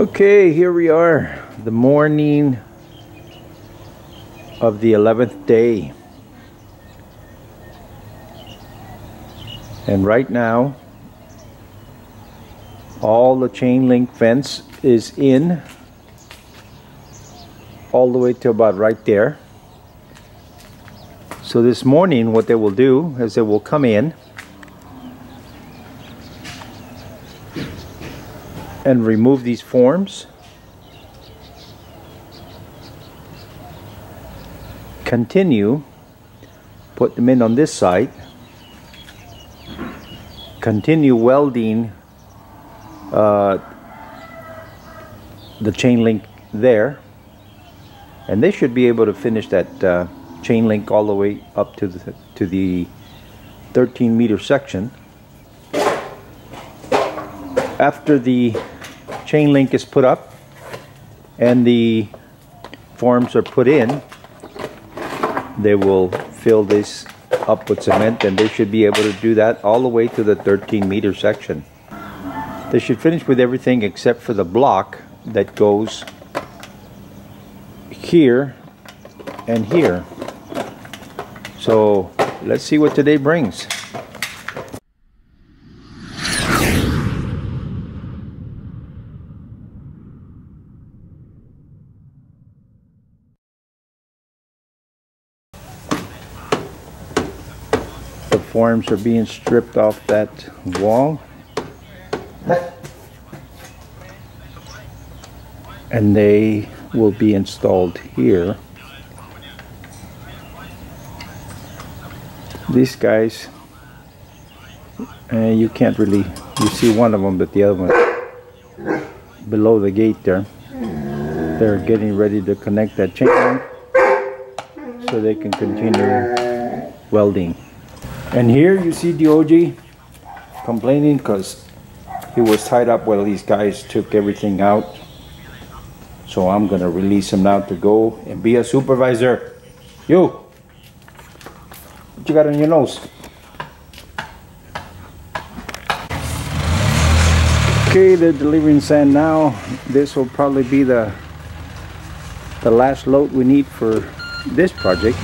Okay, here we are, the morning of the 11th day. And right now, all the chain link fence is in all the way to about right there. So this morning what they will do is they will come in and remove these forms. Continue, put them in on this side. Continue welding uh, the chain link there. And they should be able to finish that uh, chain link all the way up to the, to the 13 meter section. After the chain link is put up and the forms are put in, they will fill this up with cement and they should be able to do that all the way to the 13 meter section. They should finish with everything except for the block that goes here and here. So let's see what today brings. Forms are being stripped off that wall. And they will be installed here. These guys, uh, you can't really, you see one of them, but the other one below the gate there. They're getting ready to connect that chain so they can continue welding. And here you see Diogi complaining because he was tied up while these guys took everything out. So I'm gonna release him now to go and be a supervisor. You, what you got on your nose? Okay, they're delivering sand now. This will probably be the the last load we need for this project.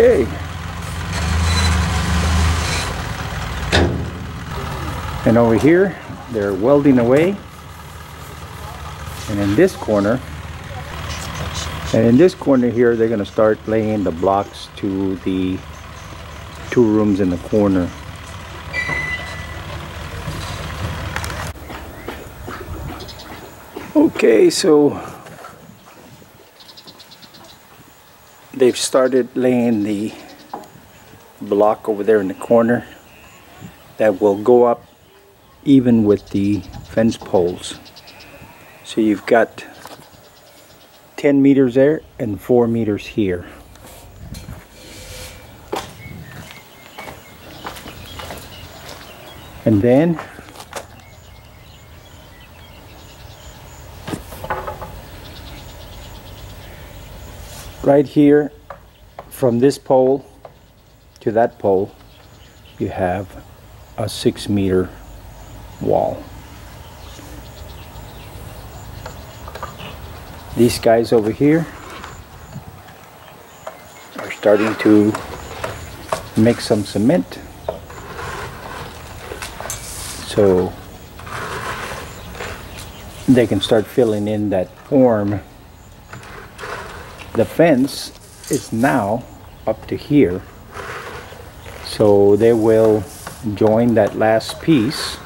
Okay. And over here, they're welding away. And in this corner, and in this corner here, they're going to start laying the blocks to the two rooms in the corner. Okay, so they've started laying the block over there in the corner that will go up even with the fence poles. So you've got 10 meters there and 4 meters here. And then right here from this pole to that pole you have a six meter wall. These guys over here are starting to make some cement. So they can start filling in that form the fence is now up to here. So they will join that last piece.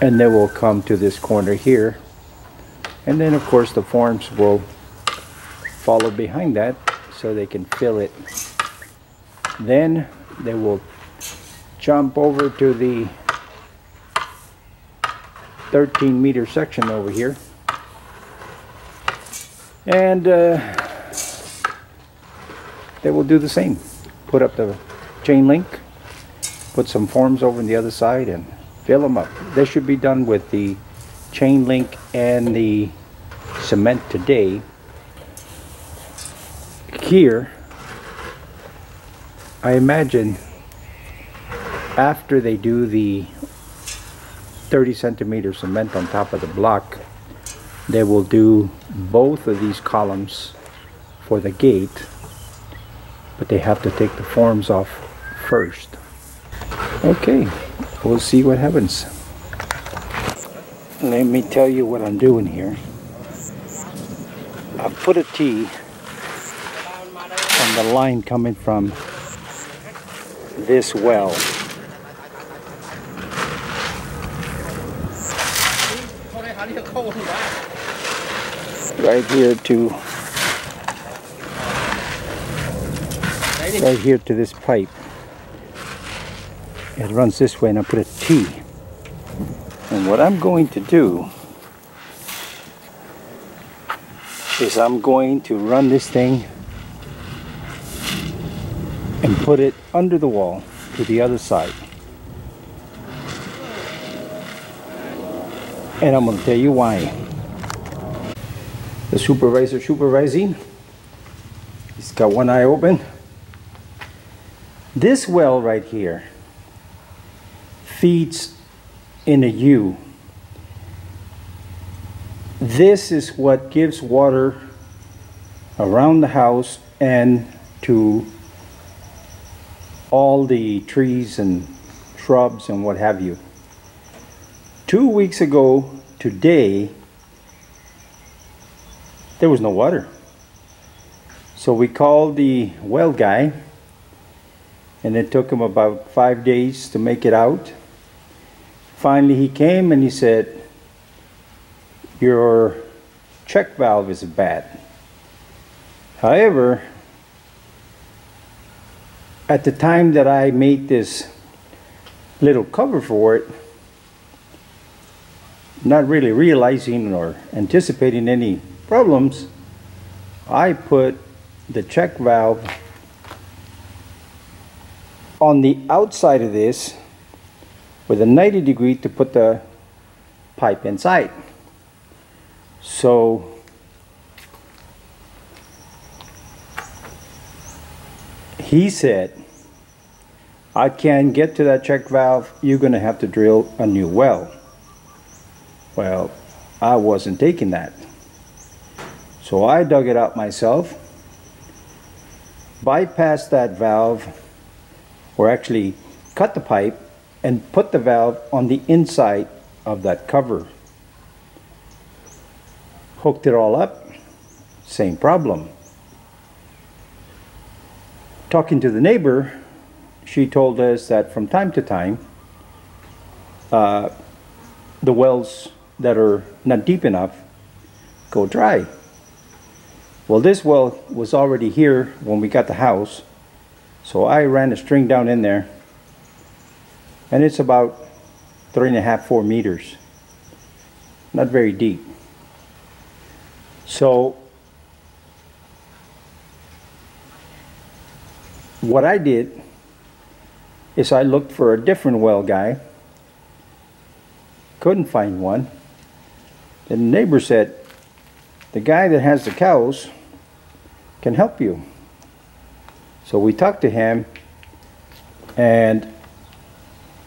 And they will come to this corner here. And then of course the forms will follow behind that so they can fill it. Then they will jump over to the 13 meter section over here. And uh, they will do the same. Put up the chain link put some forms over on the other side and fill them up. They should be done with the chain link and the cement today. Here I imagine after they do the 30 centimeter cement on top of the block they will do both of these columns for the gate but they have to take the forms off first. Okay we'll see what happens. Let me tell you what I'm doing here. I put a T on the line coming from this well right here to right here to this pipe. It runs this way and I put a T. And what I'm going to do is I'm going to run this thing and put it under the wall to the other side. And I'm going to tell you why the supervisor supervising. He's got one eye open. This well right here feeds in a U this is what gives water around the house and to all the trees and shrubs and what have you. Two weeks ago today, there was no water. So we called the well guy and it took him about five days to make it out. Finally he came and he said, your check valve is bad. However, at the time that I made this little cover for it, not really realizing or anticipating any problems, I put the check valve on the outside of this with a 90 degree to put the pipe inside. So he said, I can't get to that check valve, you're going to have to drill a new well. Well, I wasn't taking that. So I dug it out myself, bypassed that valve, or actually cut the pipe and put the valve on the inside of that cover hooked it all up, same problem. Talking to the neighbor, she told us that from time to time, uh, the wells that are not deep enough go dry. Well, this well was already here when we got the house, so I ran a string down in there, and it's about three and a half, four meters. Not very deep. So what I did is I looked for a different well guy, couldn't find one. The neighbor said, the guy that has the cows can help you. So we talked to him and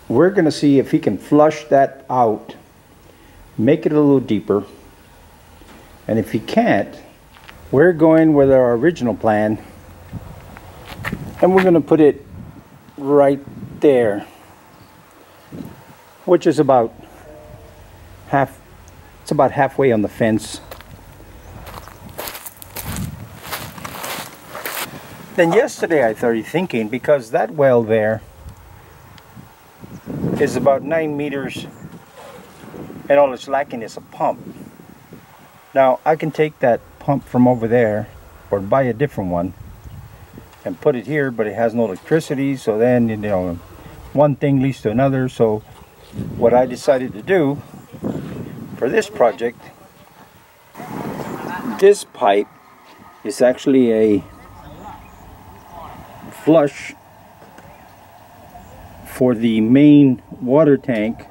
we're going to see if he can flush that out, make it a little deeper, and if he can't, we're going with our original plan and we're going to put it right there, which is about half, it's about halfway on the fence. Then yesterday I started thinking because that well there is about nine meters and all it's lacking is a pump. Now I can take that pump from over there or buy a different one and put it here but it has no electricity so then you know one thing leads to another so what I decided to do for this project this pipe is actually a flush for the main water tank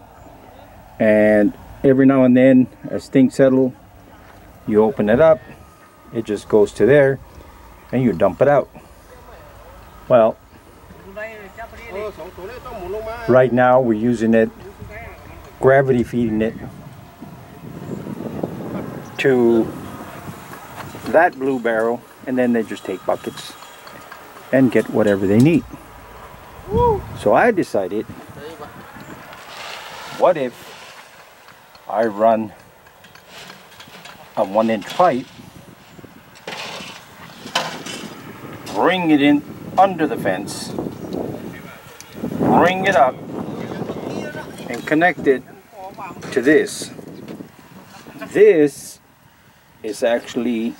and every now and then as things settle. You open it up it just goes to there and you dump it out. Well right now we're using it gravity feeding it to that blue barrel and then they just take buckets and get whatever they need. So I decided what if I run a one inch pipe bring it in under the fence bring it up and connect it to this. This is actually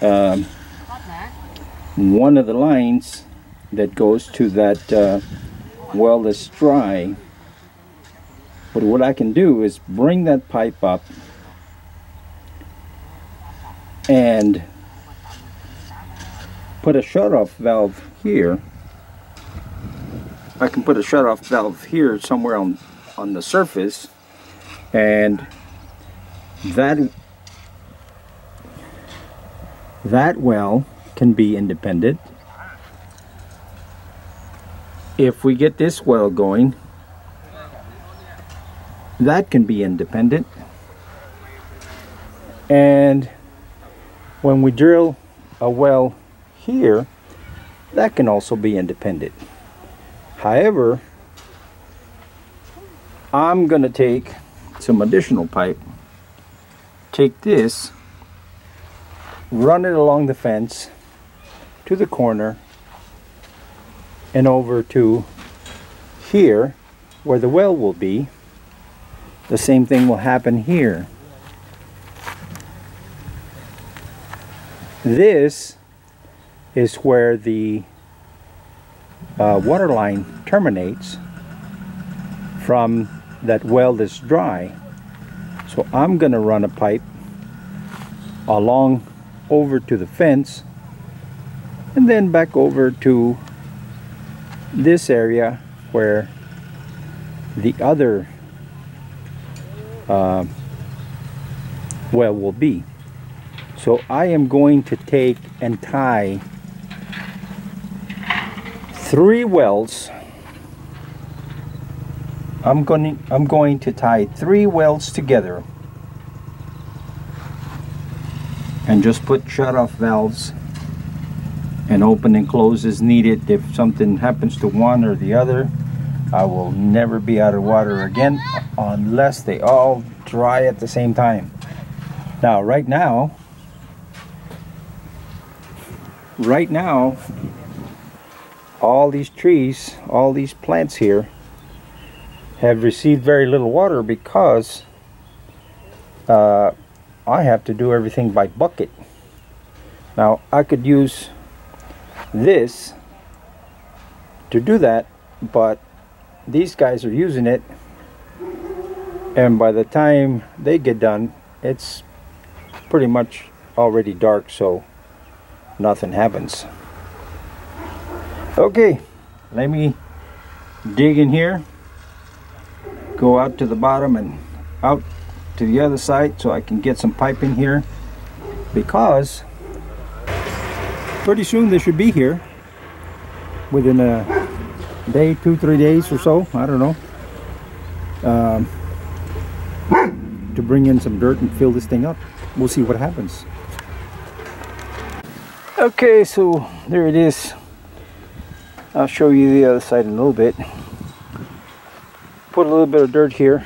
um, one of the lines that goes to that uh, well that's dry but what I can do is bring that pipe up and put a shut-off valve here. I can put a shut-off valve here somewhere on on the surface and that that well can be independent. If we get this well going that can be independent. And when we drill a well here that can also be independent. However I'm gonna take some additional pipe take this run it along the fence to the corner and over to here where the well will be. The same thing will happen here. This is where the uh, water line terminates from that well that's dry. So I'm gonna run a pipe along over to the fence and then back over to this area where the other uh, well will be. So I am going to take and tie three wells. I'm going to, I'm going to tie three wells together. And just put shut-off valves and open and close as needed. If something happens to one or the other I will never be out of water again unless they all dry at the same time. Now right now right now all these trees all these plants here have received very little water because uh, I have to do everything by bucket. Now I could use this to do that but these guys are using it. And by the time they get done it's pretty much already dark so nothing happens. Okay let me dig in here. Go out to the bottom and out to the other side so I can get some pipe in here because pretty soon they should be here. Within a day two three days or so I don't know. Um, to bring in some dirt and fill this thing up. We'll see what happens. Okay so there it is. I'll show you the other side in a little bit. Put a little bit of dirt here.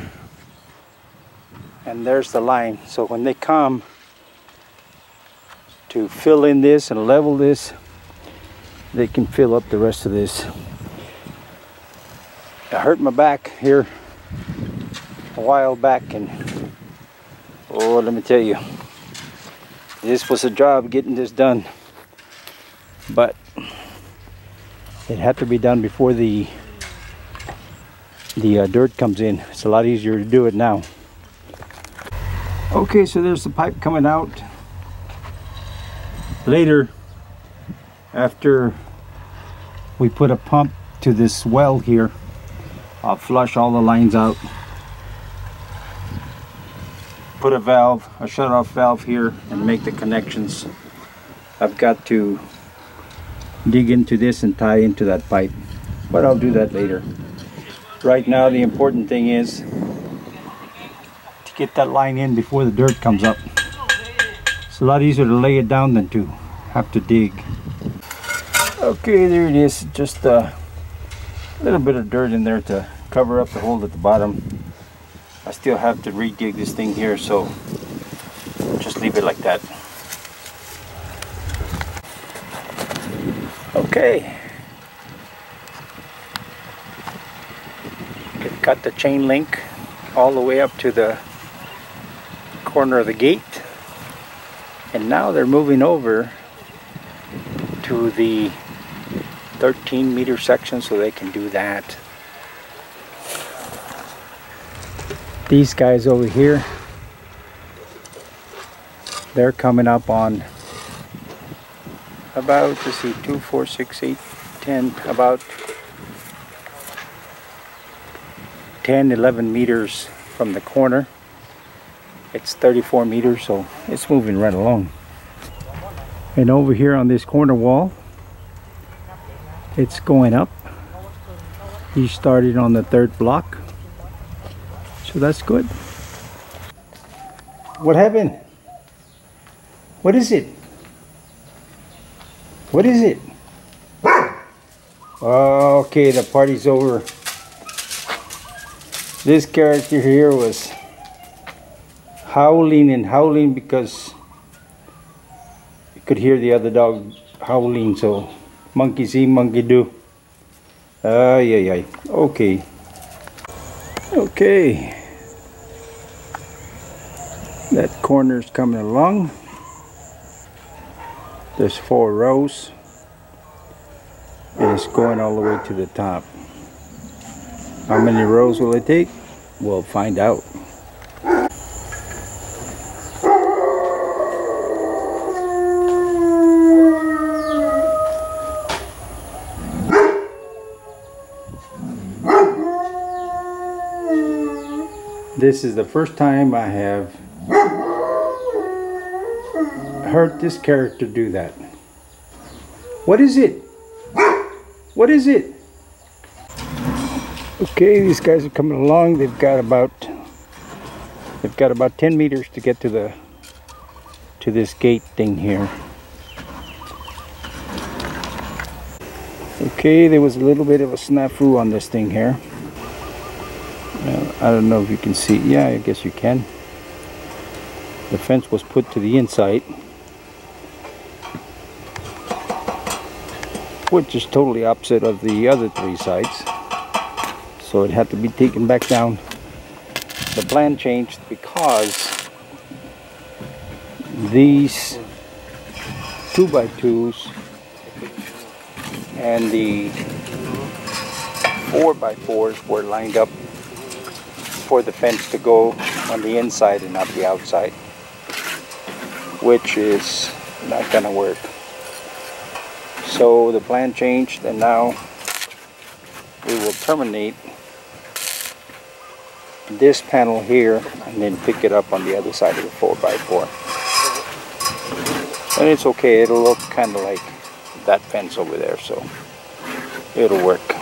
And there's the line. So when they come to fill in this and level this they can fill up the rest of this. I hurt my back here a while back and oh let me tell you this was a job getting this done. But it had to be done before the the uh, dirt comes in. It's a lot easier to do it now. Okay so there's the pipe coming out later after we put a pump to this well here I'll flush all the lines out. Put a valve a shut off valve here and make the connections. I've got to dig into this and tie into that pipe but I'll do that later. Right now the important thing is to get that line in before the dirt comes up it's a lot easier to lay it down than to have to dig. Okay there it is. Just uh, a little bit of dirt in there to cover up the hole at the bottom. I still have to re-dig this thing here so just leave it like that. Okay. Got the chain link all the way up to the corner of the gate and now they're moving over to the 13 meter section so they can do that. These guys over here they're coming up on about to see two four six eight ten about 10 11 meters from the corner it's 34 meters so it's moving right along. And over here on this corner wall it's going up. He started on the third block. So that's good. What happened? What is it? What is it? Okay the party's over. This character here was howling and howling because you could hear the other dog howling. So monkey see monkey do. Ay ay ay. Okay. Okay. That corner's coming along. There's four rows. It's going all the way to the top. How many rows will it take? We'll find out This is the first time I have heard this character do that. What is it? What is it? Okay, these guys are coming along. They've got about they've got about 10 meters to get to the to this gate thing here. Okay, there was a little bit of a snafu on this thing here. I don't know if you can see. Yeah, I guess you can. The fence was put to the inside. Which is totally opposite of the other three sides. So it had to be taken back down. The plan changed because these 2 by 2s and the 4 by 4s were lined up for the fence to go on the inside and not the outside which is not gonna work. So the plan changed and now we will terminate this panel here and then pick it up on the other side of the 4x4 and it's okay it'll look kind of like that fence over there so it'll work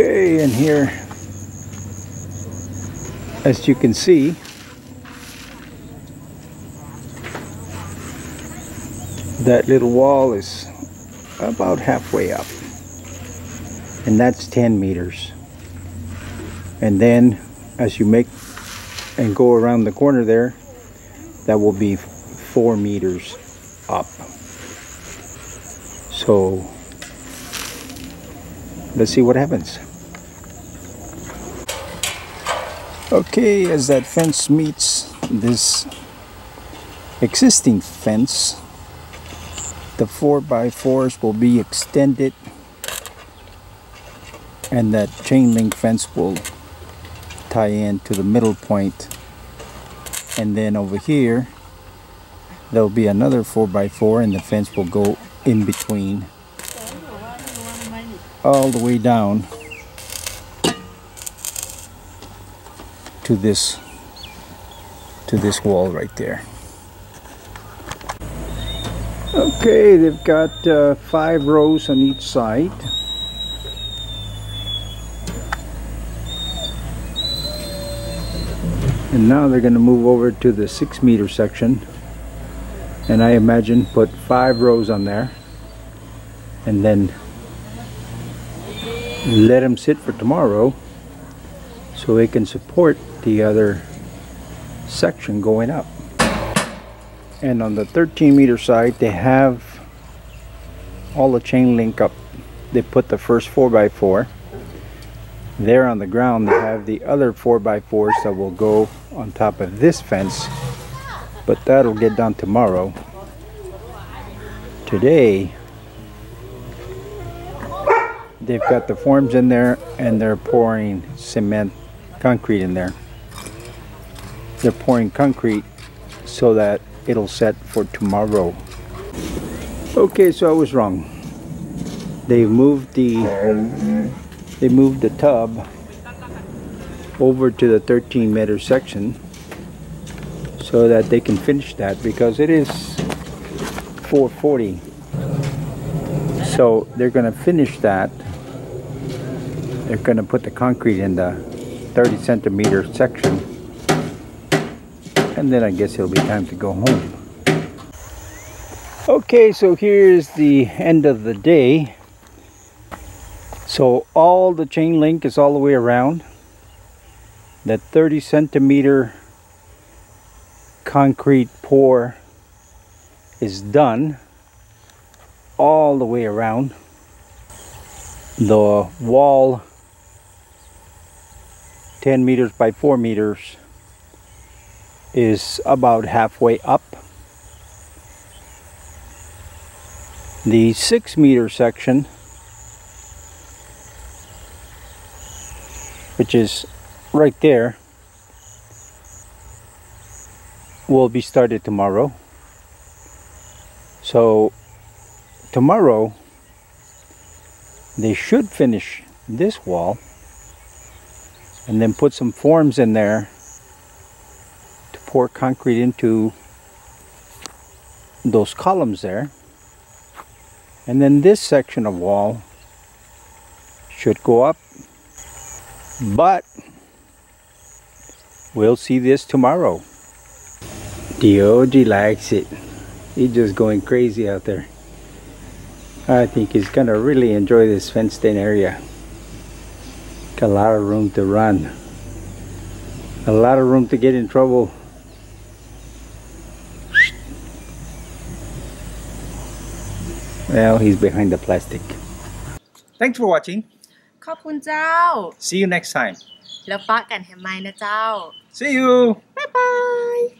Okay, and here, as you can see, that little wall is about halfway up. And that's 10 meters. And then as you make and go around the corner there, that will be four meters up. So let's see what happens. Okay, as that fence meets this existing fence, the 4x4s will be extended and that chain link fence will tie in to the middle point. And then over here there'll be another 4x4 and the fence will go in between all the way down to this to this wall right there. Okay they've got uh, five rows on each side. And now they're going to move over to the six meter section. And I imagine put five rows on there. And then let them sit for tomorrow so they can support the other section going up. And on the 13 meter side they have all the chain link up. They put the first 4x4 there on the ground they have the other 4x4s that will go on top of this fence but that'll get done tomorrow. Today they've got the forms in there and they're pouring cement concrete in there. They're pouring concrete so that it'll set for tomorrow. Okay so I was wrong. They moved the they moved the tub over to the 13 meter section so that they can finish that because it is 440 so they're going to finish that. They're going to put the concrete in the 30 centimeter section and then I guess it'll be time to go home okay so here's the end of the day so all the chain link is all the way around. That 30 centimeter concrete pour is done all the way around. The wall 10 meters by 4 meters is about halfway up. The 6 meter section which is right there will be started tomorrow so tomorrow they should finish this wall and then put some forms in there to pour concrete into those columns there and then this section of wall should go up but we'll see this tomorrow. Dioji likes it. He's just going crazy out there. I think he's gonna really enjoy this fenced in area. Got a lot of room to run. A lot of room to get in trouble. Well, he's behind the plastic. Thanks for watching. ขอบคุณเจ้า See you next time. แล้วปะกันแฮมไมนะเจ้า See you.บ๊ายบาย